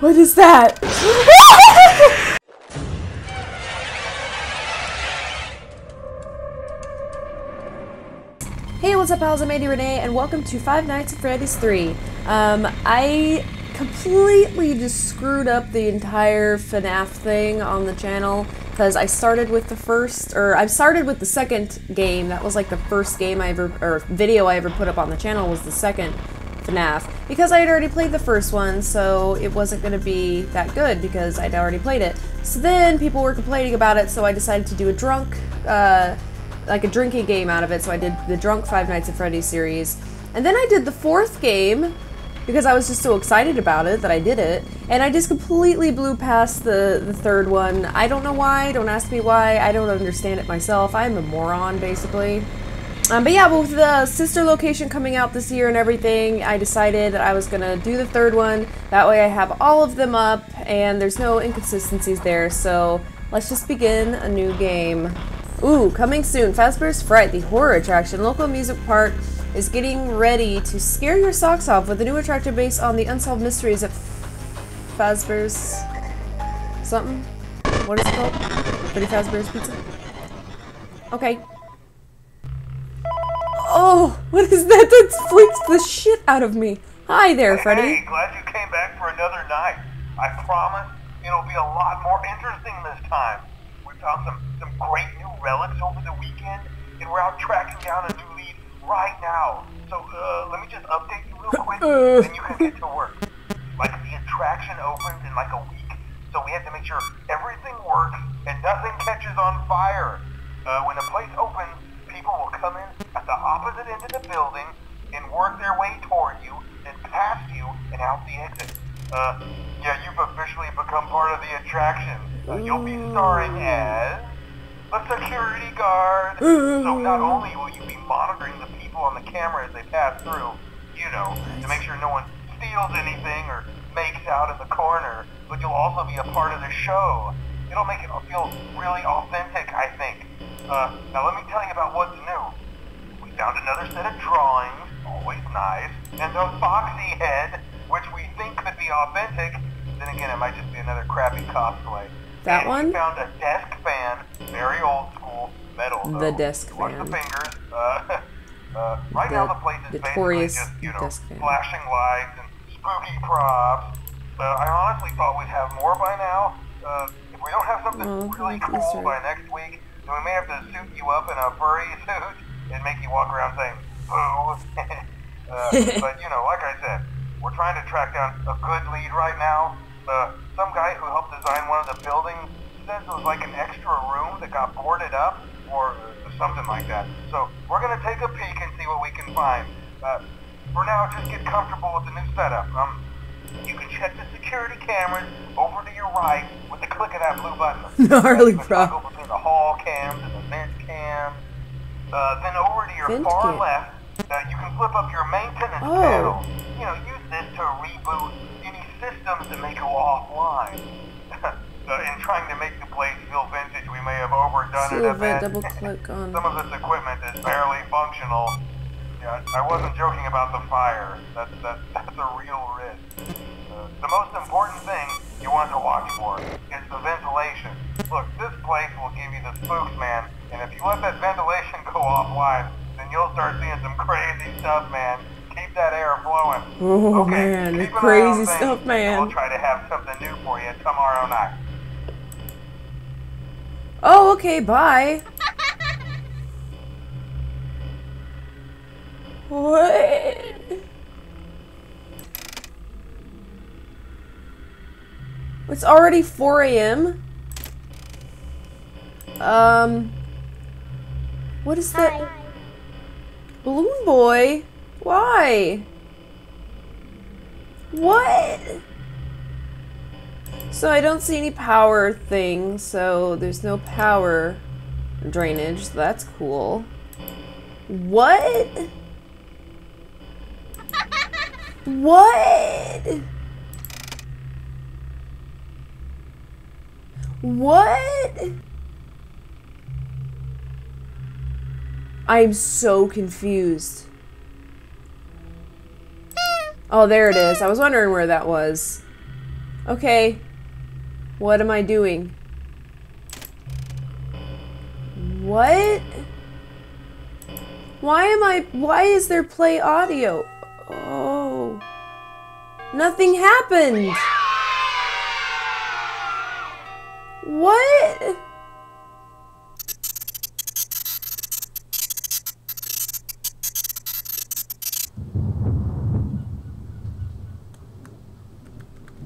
What is that? hey, what's up, pals? I'm Mandy Renee, and welcome to Five Nights at Freddy's 3. Um, I completely just screwed up the entire FNAF thing on the channel because I started with the first, or I started with the second game. That was like the first game I ever, or video I ever put up on the channel was the second FNAF because I had already played the first one, so it wasn't going to be that good because I'd already played it. So then people were complaining about it, so I decided to do a drunk, uh, like a drinking game out of it. So I did the drunk Five Nights at Freddy's series, and then I did the fourth game because I was just so excited about it that I did it, and I just completely blew past the the third one. I don't know why. Don't ask me why. I don't understand it myself. I'm a moron, basically. Um, but yeah, with the sister location coming out this year and everything, I decided that I was gonna do the third one. That way I have all of them up and there's no inconsistencies there. So let's just begin a new game. Ooh, coming soon, Fazbear's Fright, the horror attraction. Local music park is getting ready to scare your socks off with a new attraction based on the unsolved mysteries of Fazbear's something. What is it called? Freddy Fazbear's Pizza. Okay. Oh, what is that? That freaks the shit out of me. Hi there, Freddy. Hey, glad you came back for another night. I promise it'll be a lot more interesting this time. We found some, some great new relics over the weekend, and we're out tracking down a new lead right now. So, uh, let me just update you real quick, Uh. and you can get to work. Like, the attraction opens in like a week, so we have to make sure everything works and nothing catches on fire. Uh, when the place opens, people will come in at the opposite end of the building and work their way toward you, then past you and out the exit. Uh, yeah, you've officially become part of the attraction. Uh, you'll be starring as a security guard. So not only will you be monitoring the people on the camera as they pass through, you know, to make sure no one steals anything or makes out in the corner, but you'll also be a part of the show. It'll make it feel really authentic, I think. Uh, now let me tell you about what's new. We found another set of drawings, always nice, and a foxy head, which we think could be authentic. Then again, it might just be another crappy cosplay. That and one? We found a desk fan, very old school, metal. The though. desk Watch fan. the fingers. Uh, uh, right The now the place is basically just, you know, flashing lights and spooky props. Uh, I honestly thought we'd have more by now. Uh, if we don't have something Oh, really cool by next week, then we may have to suit you up in a furry suit and make you walk around saying, boo. uh, but, you know, like I said, we're trying to track down a good lead right now. Uh, some guy who helped design one of the buildings says it was like an extra room that got boarded up or something like that. So we're going to take a peek and see what we can find. Uh, for now, just get comfortable with the new setup. Um, you can check the security cameras over to your right with the click of that blue button. Gnarly, You can bro. toggle between the hall cams and the vent cams. Uh, then over to your Vent far cam. left, uh, you can flip up your maintenance Oh. panel. You know, use this to reboot any systems that may go offline. uh, in trying to make the place feel vintage, we may have overdone it a bit. double click on. Some of this equipment is barely functional. Yeah, I wasn't joking about the fire. That's that's that's a real risk. The most important thing you want to watch for is the ventilation. Look, this place will give you the spooks, man. And if you let that ventilation go offline, then you'll start seeing some crazy stuff, man. Keep that air flowing. Oh, okay, man, keep an eye on crazy stuff, man. We'll try to have something new for you tomorrow night. Oh, okay, bye. What? It's already 4 a.m. Um. What is that? Balloon Boy? Why? What? So I don't see any power thing, so there's no power drainage, so that's cool. What? What? What? I'm so confused. Oh, there it is. I was wondering where that was. Okay. What am I doing? What? Why am I. Why is there play audio? Oh. Nothing happened! What?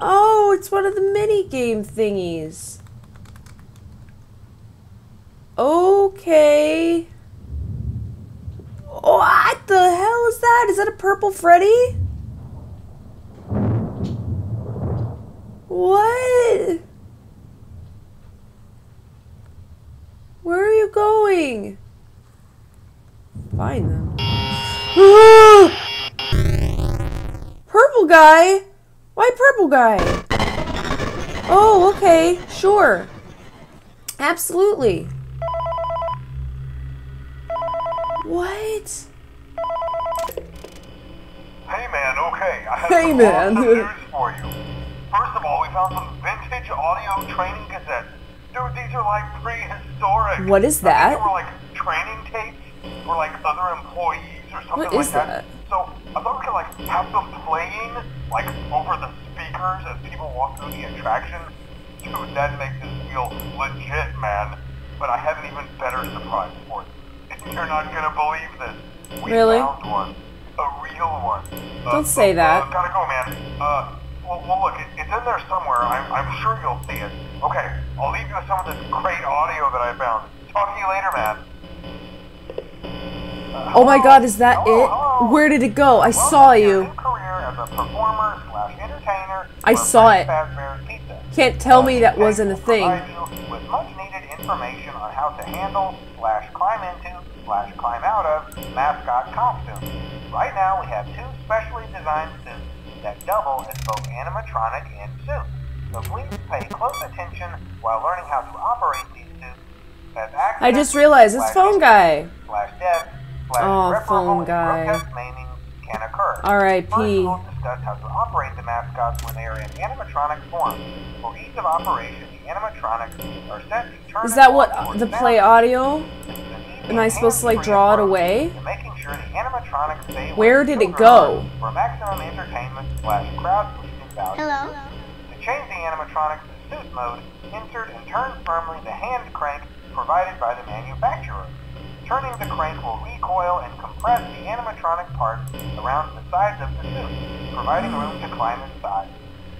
Oh, it's one of the mini game thingies. Okay. What the hell is that? Is that a purple Freddy? What? Where are you going? Find them. purple guy? Why purple guy? Oh, okay, sure. Absolutely. What? Hey man, okay, I have Hey, some man. awesome news for you. First of all, we found some vintage audio training cassettes. Dude, these are like prehistoric. What is I that? they were like training tapes for like other employees or something What like that. that? So I thought we could like have them playing like over the speakers as people walk through the attraction. Dude, that makes us feel legit, man. But I have an even better surprise for you. You're not gonna believe this. We Really? found one. A real one. Uh, Don't say uh, that. Uh, gotta go, man. Uh, well, well look, it, it's in there somewhere. I'm, I'm sure you'll see it. Okay, I'll leave you with some of this great audio that I found. Talk to you later, man. Oh my god, is that it? Where did it go? I saw you. new career as a performer slash entertainer I saw it. Can't tell me that wasn't a thing. with much needed information on how to handle slash climb into slash climb out of mascot costumes. Right now we have two specially designed suits that double as both animatronic and suit. So please pay close attention while learning how to operate these suits. I just realized it's phone guy. Slash death slash Oh, phone and guy. grotesque can occur. R.I.P.. First, discuss how to operate the mascots when they are in animatronic form. For ease of operation, the animatronics are set to turn Is that what uh, the play audio? It's an easy Am I supposed to like draw it away? Making sure the animatronics stay Where where did it go? For maximum entertainment slash crowd. Hello? To change the animatronics to suit mode, insert and turn firmly the hand crank provided by the manufacturer. Turning the crank will recoil and compress the animatronic parts around the sides of the suit, providing room to climb inside.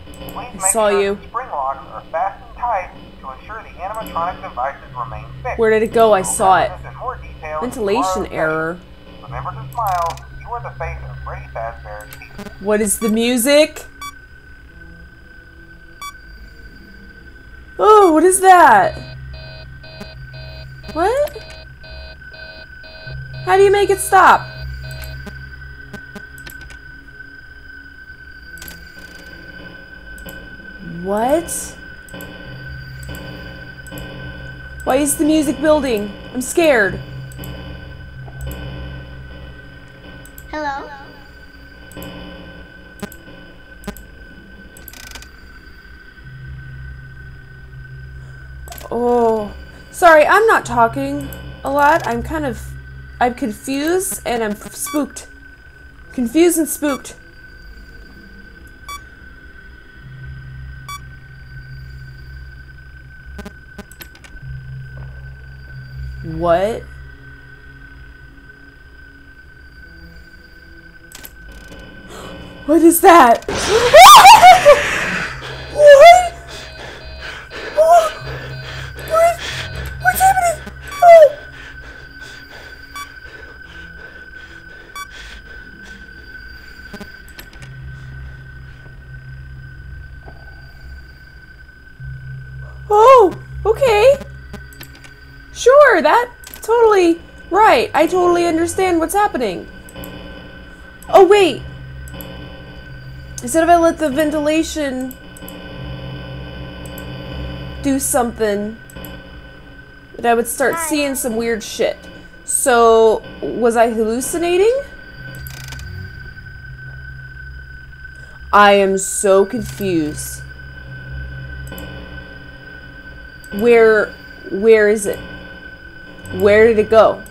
Please make saw sure you. spring locks are fastened tight to ensure the animatronic devices remain fixed. Where did it go? I saw it. in more detail Ventilation error. Remember to smile. You are the face of Freddy Fazbear's. What is the music? Oh, what is that? What? How do you make it stop? What? Why is the music building? I'm scared. Hello? Oh, sorry, I'm not talking a lot. I'm kind of, I'm confused and I'm spooked. Confused and spooked. What? What is that? Sure, that totally right. I totally understand what's happening. Oh, wait. Instead of I let the ventilation do something, that I would start Hi. seeing some weird shit. So, was I hallucinating? I am so confused. Where where is it? Where did it go?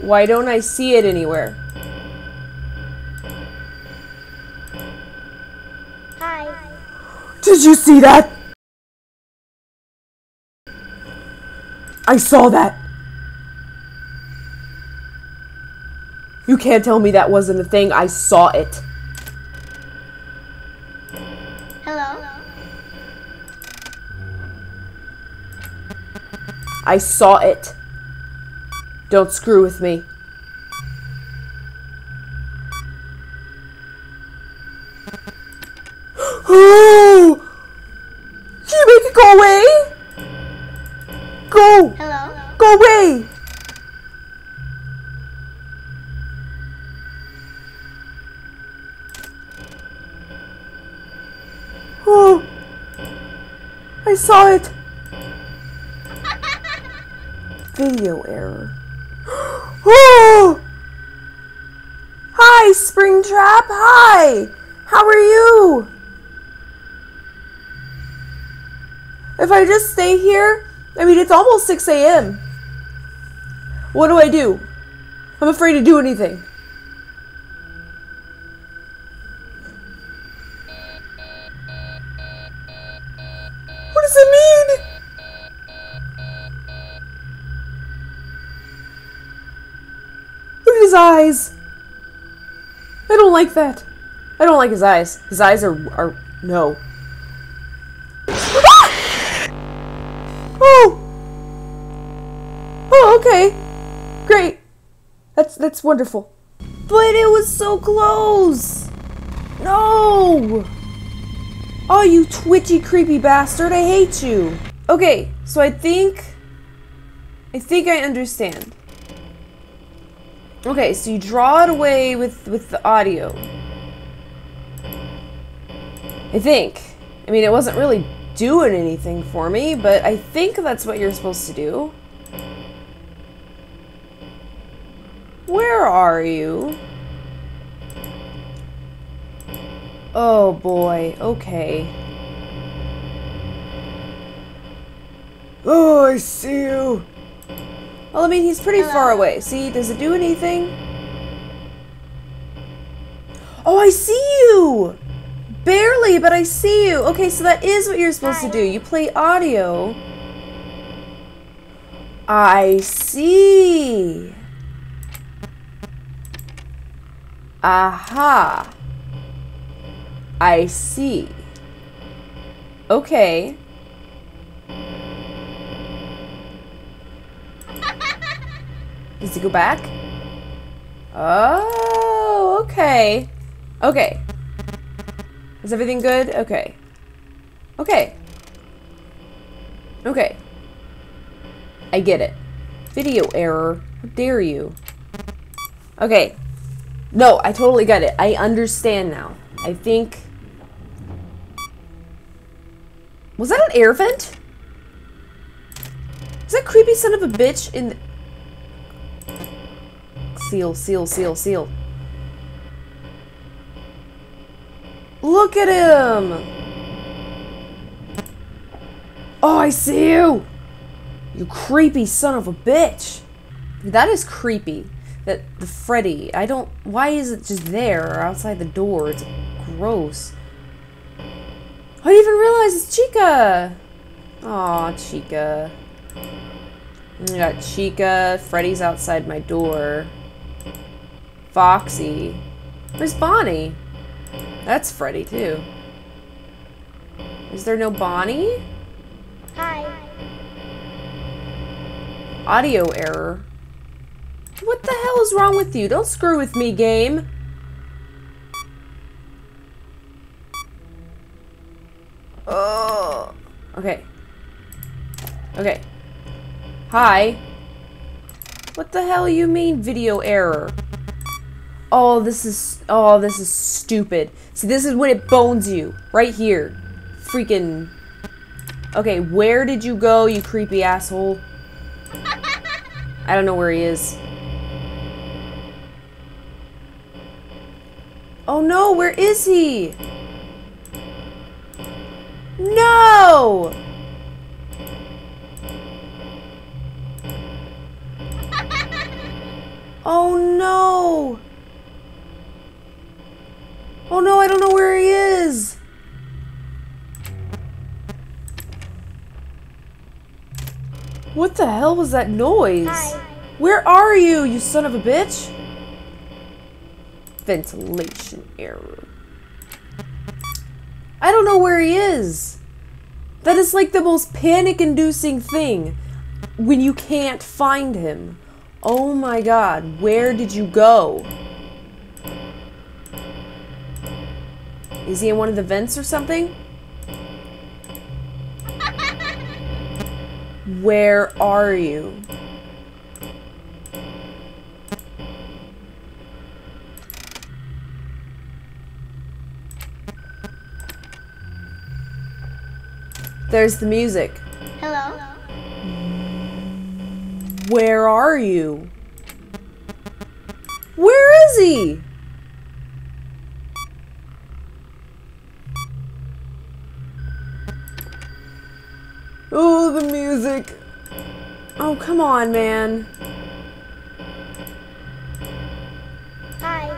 Why don't I see it anywhere? Hi. Did you see that? I saw that. You can't tell me that wasn't a thing. I saw it. I saw it. Don't screw with me. Oh! Can you make it go away? Go! Hello. Go away! Oh! I saw it! Video error. Oh! Hi, Springtrap! Hi! How are you? If I just stay here, I mean, it's almost 6 a.m. What do I do? I'm afraid to do anything. Eyes. I don't like that. I don't like his eyes. His eyes are are no. Ah! Oh. Oh, okay. Great. That's that's wonderful. But it was so close. No. Oh, you twitchy, creepy bastard! I hate you. Okay, so I think, I think I understand. Okay, so you draw it away with with the audio. I think. I mean, it wasn't really doing anything for me, but I think that's what you're supposed to do. Where are you? Oh boy, okay. Oh, I see you. Well, I mean, he's pretty far away. See, does it do anything? Oh, I see you! Barely, but I see you. Okay, so that is what you're supposed to do. You play audio. I see. Aha. I see. Okay. Does he go back? Oh, okay. Okay. Is everything good? Okay. Okay. Okay. I get it. Video error. How dare you? Okay. No, I totally get it. I understand now. I think. Was that an air vent? Is that creepy son of a bitch in. Seal, seal, seal, seal. Look at him! Oh, I see you! You creepy son of a bitch! That is creepy. That the Freddy, I don't. Why is it just there or outside the door? It's gross. I didn't even realize it's Chica! Aw, Chica. We got Chica, Freddy's outside my door. Foxy. Where's Bonnie? That's Freddy, too. Is there no Bonnie? Hi. Audio error. What the hell is wrong with you? Don't screw with me, game. Oh. Okay. Okay. Hi. What the hell you mean video error? Oh, this is oh, this is stupid. See, this is when it bones you right here. Freaking Okay, where did you go, you creepy asshole? I don't know where he is. Oh no, where is he? No! Oh no! Oh no, I don't know where he is! What the hell was that noise? Hi. Where are you, you son of a bitch? Ventilation error. I don't know where he is. That is like the most panic inducing thing when you can't find him. Oh my god, where did you go? Is he in one of the vents or something? Where are you? There's the music. Hello? Where are you? Where is he? Music. Oh, come on, man. Hi.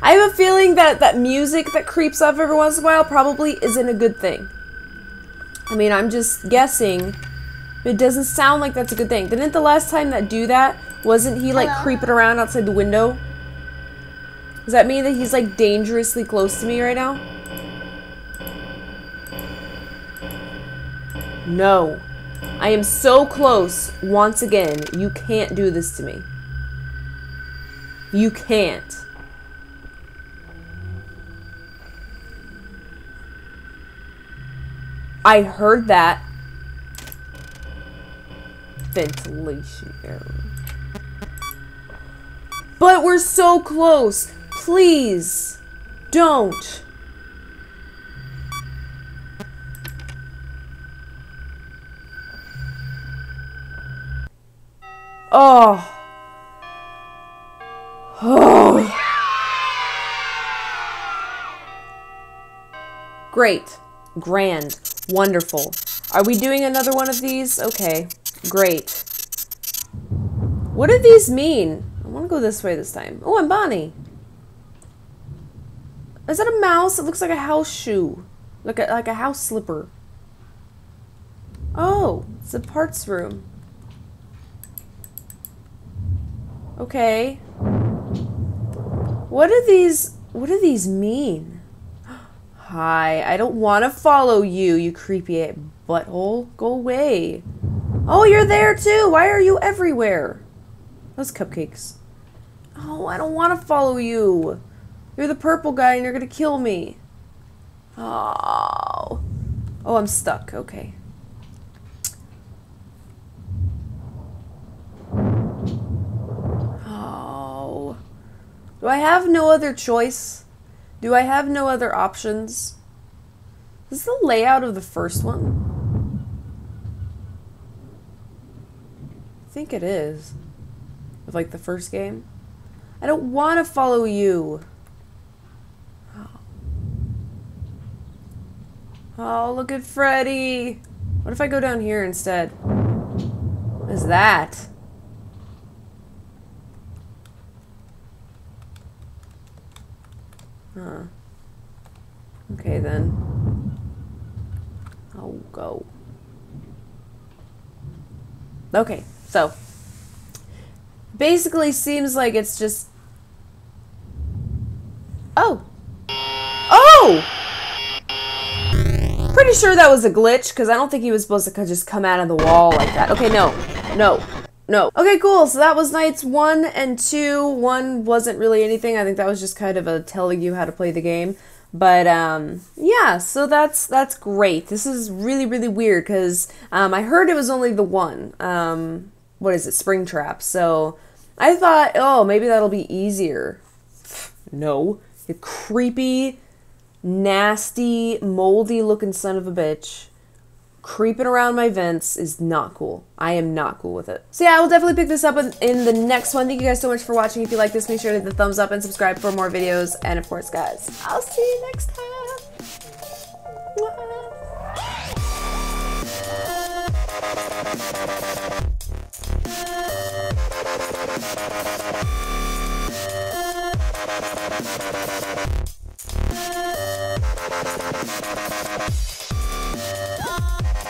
I have a feeling that that music that creeps up every once in a while probably isn't a good thing. I mean, I'm just guessing. It doesn't sound like that's a good thing. Didn't the last time that do that, wasn't he like Hello? creeping around outside the window? Does that mean that he's like dangerously close to me right now? No. I am so close once again. You can't do this to me. You can't. I heard that. Ventilation error. But we're so close. Please. Don't. Oh. Oh. Great. Grand. Wonderful. Are we doing another one of these? Okay. Great. What do these mean? I want to go this way this time. Oh, I'm Bonnie. Is that a mouse? It looks like a house shoe. Like a, like a house slipper. Oh, it's a parts room. Okay. What do these what do these mean? Hi, I don't want to follow you, you creepy butthole. Go away. Oh, you're there too. Why are you everywhere? Those cupcakes. Oh, I don't want to follow you. You're the purple guy and you're going to kill me. Oh. Oh, I'm stuck. Okay. Oh. Do I have no other choice? Do I have no other options? This Is the layout of the first one? I think it is. Of like the first game. I don't want to follow you. Oh, look at Freddy. What if I go down here instead? What is that? Huh. Okay then. I'll go. Okay, so basically seems like it's just Oh. Oh! Pretty sure that was a glitch because I don't think he was supposed to just come out of the wall like that. Okay, no. No. No. Okay, cool. So that was nights one and two. One wasn't really anything. I think that was just kind of a telling you how to play the game. But um, yeah, so that's that's great. This is really really weird because um, I heard it was only the one. Um, what is it? Springtrap. So I thought, oh, maybe that'll be easier. No, you creepy, nasty, moldy looking son of a bitch creeping around my vents is not cool. I am not cool with it. So yeah, I will definitely pick this up in the next one. Thank you guys so much for watching. If you like this, make sure to hit the thumbs up and subscribe for more videos. And of course, guys, I'll see you next time.